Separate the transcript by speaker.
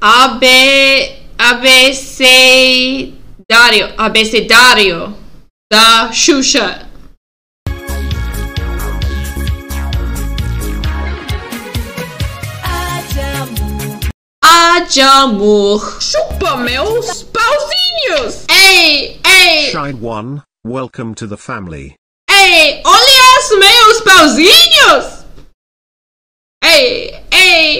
Speaker 1: Abe, abecedario, abecedario da Xuxa, Ajamur.
Speaker 2: Chupa meus pauzinhos!
Speaker 1: Ei, ei,
Speaker 3: Shine 1, welcome to the family.
Speaker 1: ei, olha meus pauzinhos! Hey, hey.